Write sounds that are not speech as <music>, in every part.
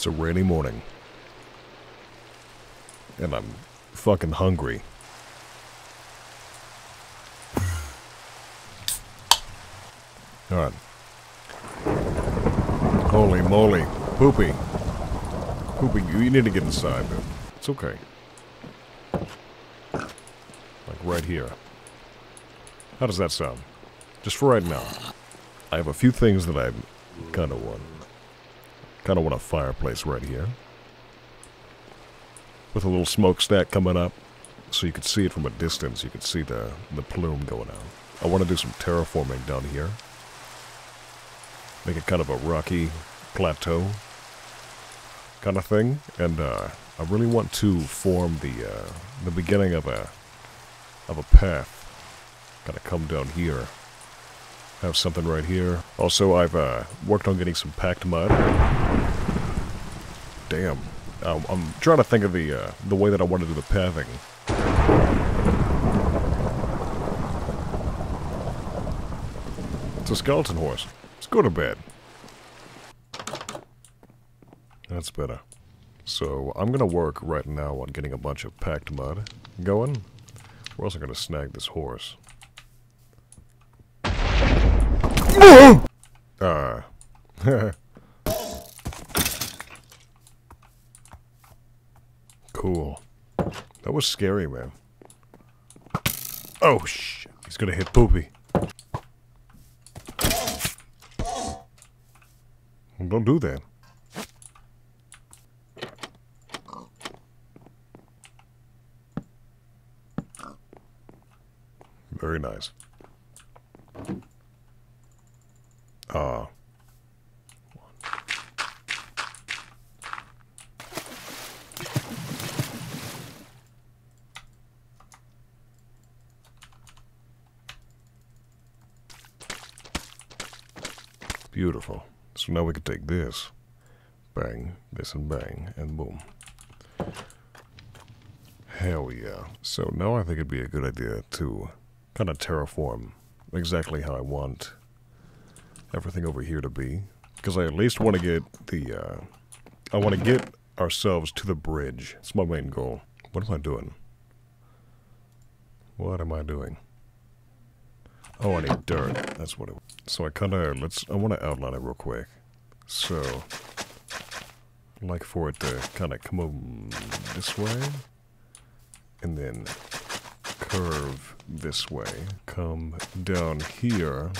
It's a rainy morning. And I'm fucking hungry. Alright. Holy moly. Poopy. Poopy, you need to get inside, man. It's okay. Like right here. How does that sound? Just for right now. I have a few things that I kind of want. Kind of want a fireplace right here. With a little smokestack coming up. So you could see it from a distance. You could see the, the plume going out. I want to do some terraforming down here. Make it kind of a rocky plateau kind of thing. And uh, I really want to form the uh, the beginning of a of a path. Kind of come down here. Have something right here. Also, I've uh, worked on getting some packed mud. Damn. Um, I'm trying to think of the uh, the way that I want to do the pathing. It's a skeleton horse. Let's go to bed. That's better. So I'm gonna work right now on getting a bunch of packed mud going. We're also gonna snag this horse. uh. <laughs> <laughs> cool. That was scary, man. Oh, shit. He's gonna hit Poopy. Don't do that. Very nice. Uh, beautiful. So now we can take this, bang, this and bang, and boom. Hell yeah. So now I think it'd be a good idea to kind of terraform exactly how I want everything over here to be. Because I at least want to get the, uh, I want to get ourselves to the bridge. It's my main goal. What am I doing? What am I doing? Oh, I need dirt. That's what it was. So I kind of, let's, I want to outline it real quick. So, I'd like for it to kind of come over this way. And then curve this way. Come down here.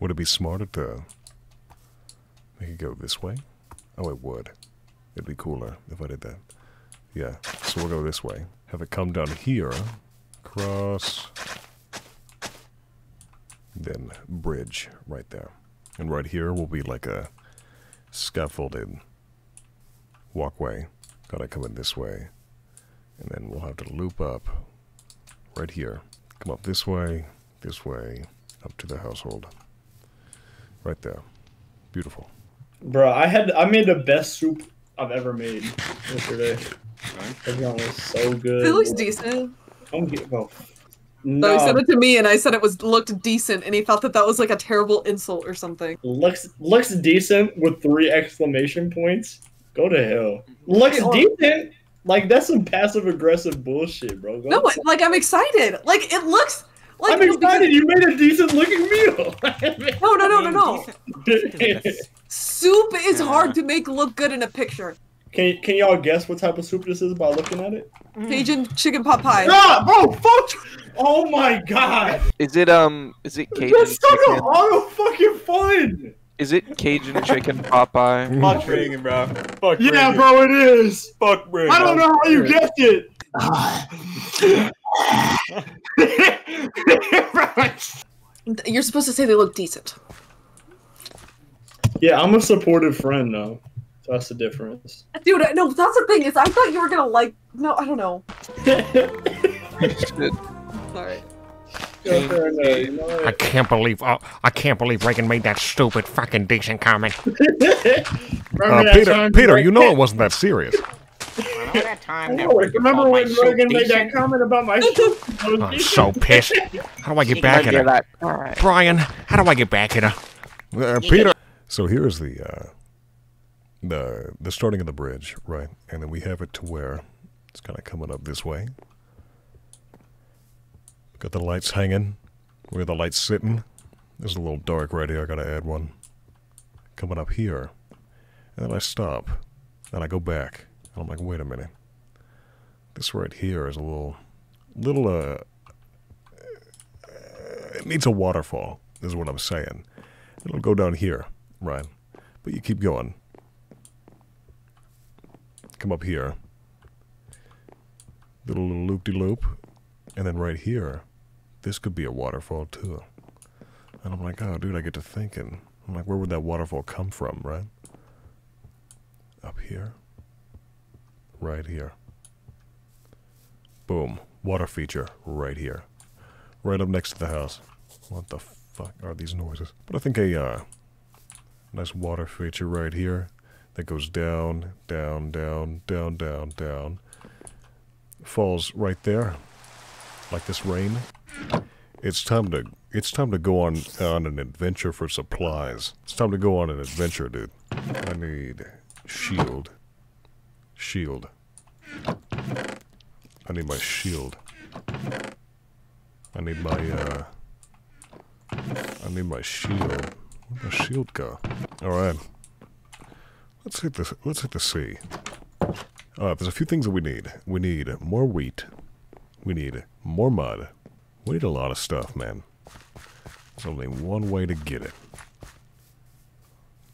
Would it be smarter to make it go this way? Oh, it would. It'd be cooler if I did that. Yeah, so we'll go this way. Have it come down here. Cross. Then bridge right there. And right here will be like a scaffolded walkway. Gotta come in this way. And then we'll have to loop up right here. Come up this way, this way, up to the household. Right there. Beautiful. Bro, I had I made the best soup I've ever made yesterday. Everyone was so good. It looks decent. Don't get well. So No, he sent it to me, and I said it was looked decent, and he thought that that was like a terrible insult or something. looks looks decent with three exclamation points. Go to hell. Looks Wait, decent. Like that's some passive aggressive bullshit, bro. Go No, but, like I'm excited. Like it looks like I'm excited. You made a decent looking meal. <laughs> No, no, no, no, no. <laughs> Soup is hard to make look good in a picture. Can can y'all guess what type of soup this is by looking at it? Cajun chicken pot pie. Ah, bro, fuck! Oh my god! Is it um? Is it Cajun That's such a chicken? auto fucking fun. Is it Cajun chicken Popeye? Fuck Reagan, bro. Fuck Yeah, Reagan. bro, it is. Fuck Reagan. I don't know how you guessed it. <laughs> You're supposed to say they look decent. yeah, I'm a supportive friend now. So that's the difference. Dude, I- no, that's the thing is I thought you were gonna like no, I don't know. <laughs> Sorry. I can't believe oh, I can't believe Reagan made that stupid fucking decent comment. <laughs> Uh, Peter, Peter, you know it wasn't that serious. <laughs> that time remember when Reagan made that comment about my soup? I'm so pissed. How do I get back at Yeah, her? that- all right. Brian, how do I get back at her? Uh, Peter. So here's the uh, the the starting of the bridge, right? And then we have it to where it's kind of coming up this way. Got the lights hanging. Where the lights sitting. There's a little dark right here. I gotta add one. Coming up here. And then I stop. And I go back. And I'm like, wait a minute. This right here is a little, little, uh, it needs a waterfall, is what I'm saying. It'll go down here, right? But you keep going. Come up here. Little, little loop-de-loop. And then right here, this could be a waterfall too. And I'm like, oh, dude, I get to thinking. I'm like, where would that waterfall come from, right? Up here. Right here. Boom. Water feature right here. Right up next to the house. What the fuck are these noises? But I think a uh, nice water feature right here that goes down, down, down, down, down, down. Falls right there. Like this rain. It's time to it's time to go on on an adventure for supplies. It's time to go on an adventure, dude. I need shield. Shield. I need my shield. I need my, uh... I need my shield. Where'd my shield go? Alright. Let's hit this, let's hit the sea. Uh, there's a few things that we need. We need more wheat. We need more mud. We need a lot of stuff, man. There's only one way to get it.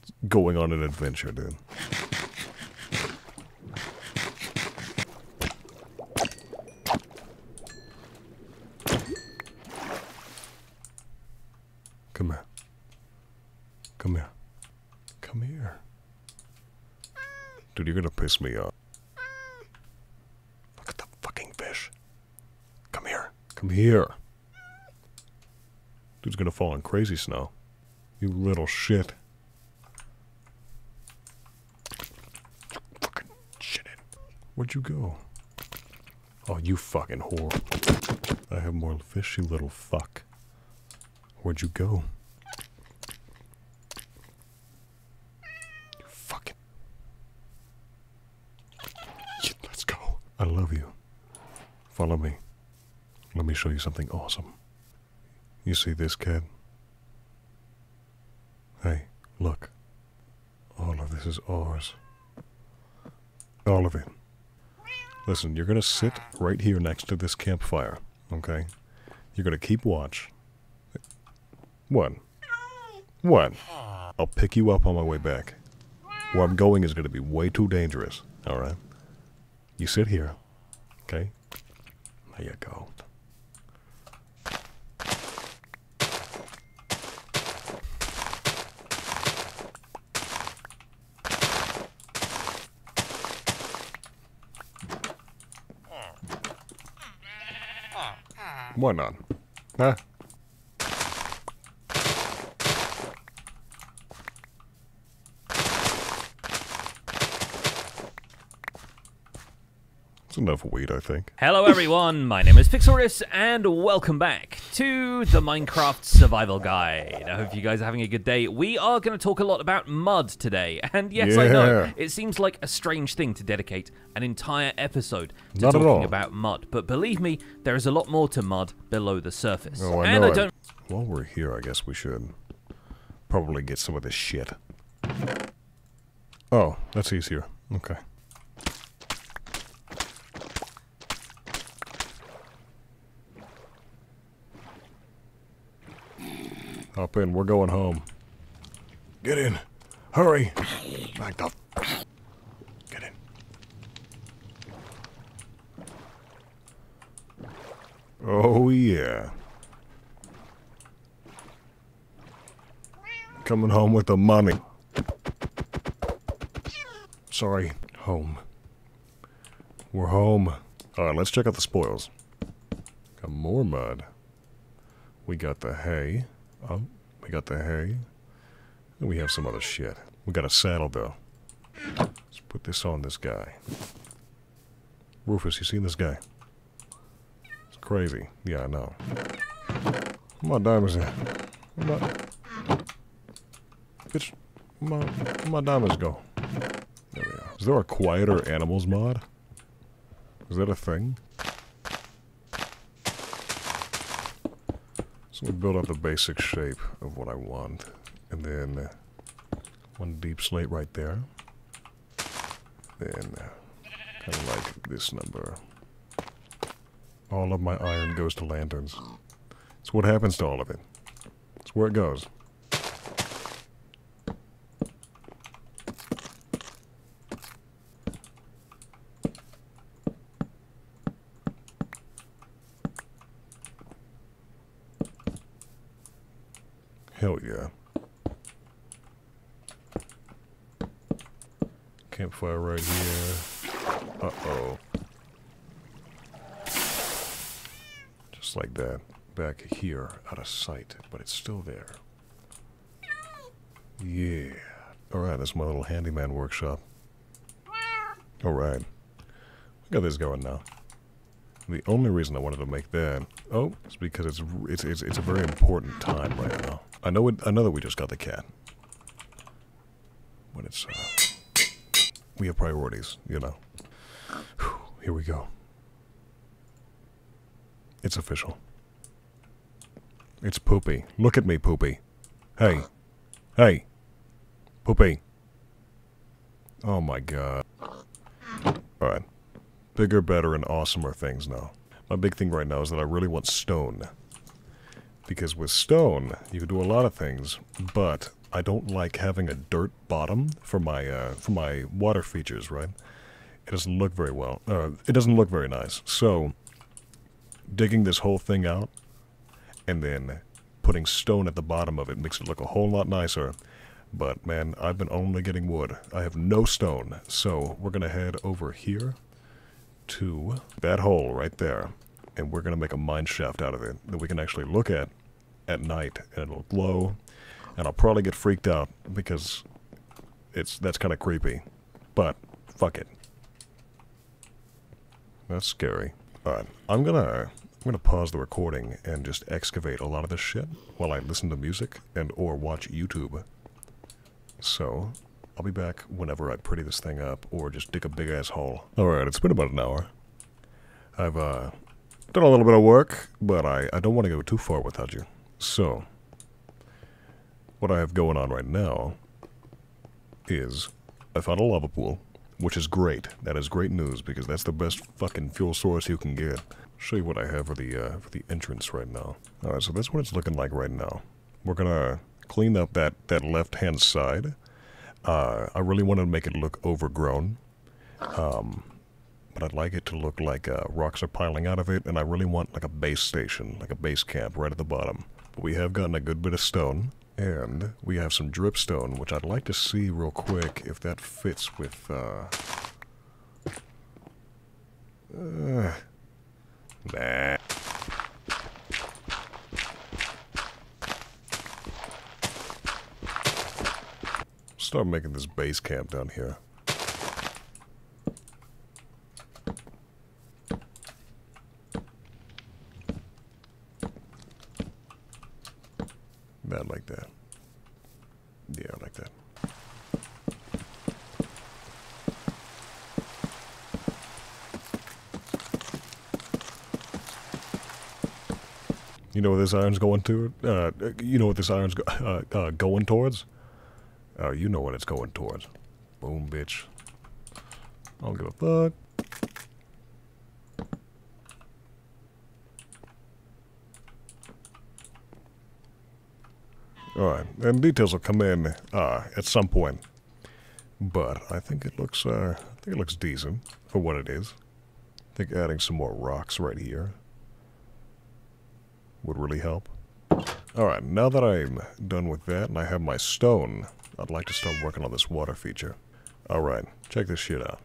It's Going on an adventure, dude. Come here. Come here. Come here. Dude, you're gonna piss me off. Look at the fucking fish. Come here. Come here. Dude's gonna fall in crazy snow. You little shit. Fucking shit it. Where'd you go? Oh, you fucking whore. I have more fish, you little fuck. Where'd you go? You fucking. Shit, let's go. I love you. Follow me. Let me show you something awesome. You see this, kid? Hey, look. All of this is ours. All of it. Listen, you're gonna sit right here next to this campfire, okay? You're gonna keep watch. What? What? I'll pick you up on my way back. Where I'm going is gonna be way too dangerous, alright? You sit here, okay? There you go. Why not? Huh? It's enough weed, I think. Hello everyone, <laughs> my name is Pixlriffs and welcome back to the Minecraft Survival Guide. I hope you guys are having a good day. We are going to talk a lot about mud today. <laughs> And yes, I know, it seems like a strange thing to dedicate an entire episode to Not talking about mud. But believe me, there is a lot more to mud below the surface. Oh, I and know I don't While we're here, I guess we should probably get some of this shit. Oh, that's easier. Okay. Hop in, we're going home. Get in. Hurry. Back the Get in. Oh, yeah. Coming home with the money. Sorry, home. We're home. Alright, let's check out the spoils. Got more mud. We got the hay. Oh, we got the hay. And we have some other shit. We got a saddle, though. Let's put this on this guy. Rufus, you seen this guy? It's crazy. Yeah, I know. My diamonds? Where my... Bitch, my, my diamonds go? Is there a quieter animals mod? Is that a thing? So we build up the basic shape of what I want. And then uh, one deep slate right there. Then kind of like this number. All of my iron goes to lanterns. It's what happens to all of it. It's where it goes. Hell yeah. Campfire right here. Uh-oh. Just like that. Back here, out of sight, but it's still there. Yeah. Alright, that's my little handyman workshop. Alright. We got this going now. The only reason I wanted to make that, oh, is because it's it's it's, it's a very important time right now. I know it, I know that we just got the cat, but it's uh, we have priorities, you know. Whew, here we go. It's official. It's Poopy. Look at me, Poopy. Hey, hey, Poopy. Oh my god. All right bigger, better, and awesomer things now. My big thing right now is that I really want stone. Because with stone, you can do a lot of things, but I don't like having a dirt bottom for my uh, for my water features, right? It doesn't look very well. Uh, it doesn't look very nice. So, digging this whole thing out, and then putting stone at the bottom of it makes it look a whole lot nicer. But man, I've been only getting wood. I have no stone, so we're gonna head over here to that hole right there, and we're going to make a mine shaft out of it that we can actually look at at night, and it'll glow, and I'll probably get freaked out because it's that's kind of creepy, but fuck it. That's scary. Alright, I'm gonna I'm gonna pause the recording and just excavate a lot of this shit while I listen to music and or watch YouTube. So, I'll be back whenever I pretty this thing up or just dig a big ass hole. Alright, it's been about an hour. I've uh, done a little bit of work, but I, I don't want to go too far without you. So, what I have going on right now is I found a lava pool, which is great. That is great news because that's the best fucking fuel source you can get. Show you what I have for the uh, for the entrance right now. All right, so that's what it's looking like right now. We're gonna clean up that that left hand side. Uh, I really want to make it look overgrown. Um, but I'd like it to look like uh, rocks are piling out of it, and I really want like a base station, like a base camp right at the bottom. But we have gotten a good bit of stone, and we have some dripstone, which I'd like to see real quick if that fits with, uh... uh nah. Start making this base camp down here. That like that. Yeah, like that. You know where this iron's going to? Uh, you know what this iron's go uh, uh, going towards? Oh, you know what it's going towards. Boom, bitch. I don't give a fuck. Alright, and details will come in uh, at some point. But I think it looks uh, I think it looks decent for what it is. I think adding some more rocks right here would really help. Alright, now that I'm done with that and I have my stone, I'd like to start working on this water feature. Alright, check this shit out.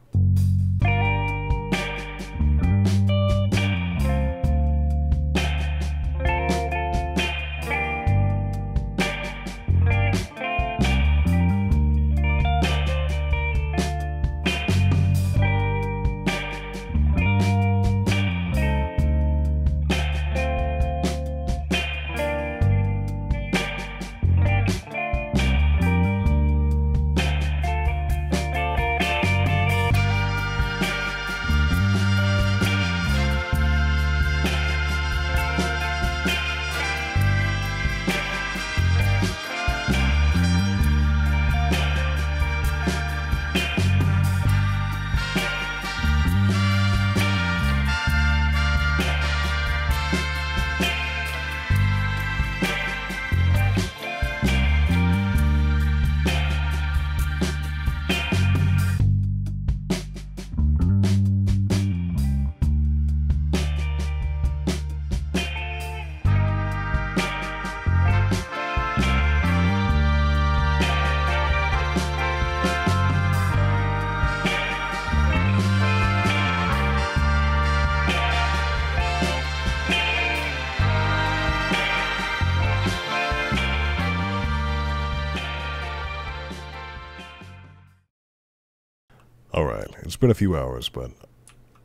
Alright, it's been a few hours, but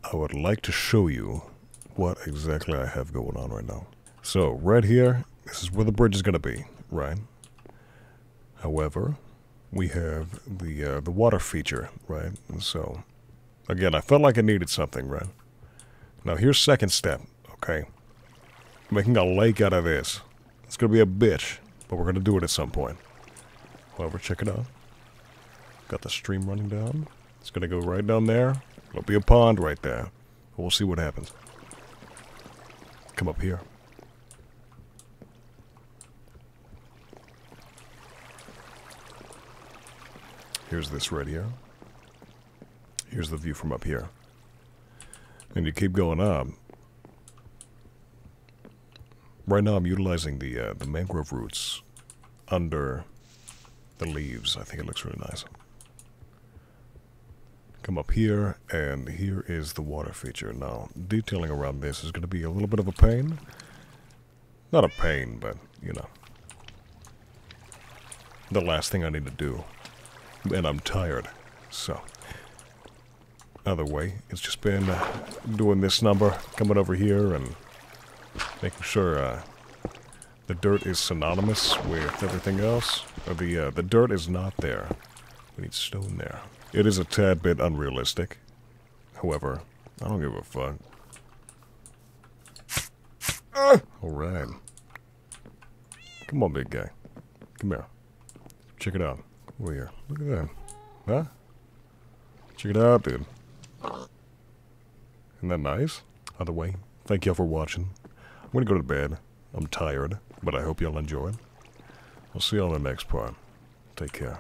I would like to show you what exactly I have going on right now. So, right here, this is where the bridge is going to be, right? However, we have the uh, the water feature, right? And so, again, I felt like I needed something, right? Now, here's second step, okay? Making a lake out of this. It's going to be a bitch, but we're going to do it at some point. However, check it out. Got the stream running down. It's going to go right down there. There'll be a pond right there. We'll see what happens. Come up here. Here's this right here. Here's the view from up here. And you keep going up. Right now I'm utilizing the uh, the mangrove roots under the leaves. I think it looks really nice. Come up here, and here is the water feature. Now, detailing around this is going to be a little bit of a pain. Not a pain, but, you know. The last thing I need to do. And I'm tired, so. other way, it's just been uh, doing this number, coming over here, and making sure uh, the dirt is synonymous with everything else. Or the, uh, the dirt is not there. We need stone there. It is a tad bit unrealistic. However, I don't give a fuck. Ah! Alright. Come on, big guy. Come here. Check it out. Over here. Look at that. Huh? Check it out, dude. Isn't that nice? Either way, thank y'all for watching. I'm gonna go to bed. I'm tired, but I hope y'all enjoyed. I'll see y'all in the next part. Take care.